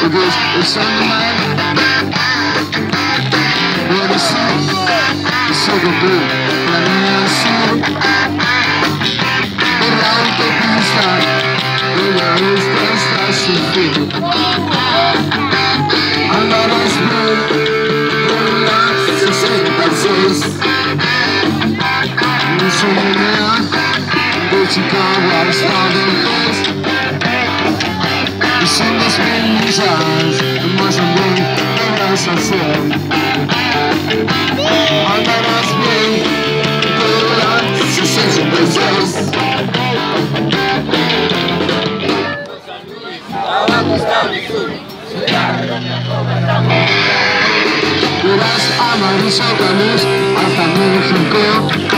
Because it's on the mind What is it? It's so good La mia sì Per l'autopista Dove sta sta sul filo Allora sbro Quella si sente sos Non sono neanche Invece cavolo stavo in posto Son las mismas, más amor, todas hacer Andarás bien, todas sus besos Verás amarillo luz hasta México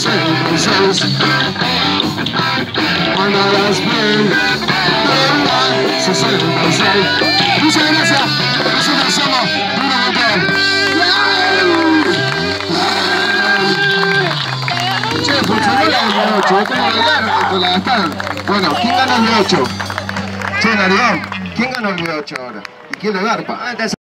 sentences Cuando las nosotros somos Bueno, ¿quién ganó el de 8? Che, Narigón, ¿quién ganó el de 8 ahora? ¿Y quién lo garpa? Ah,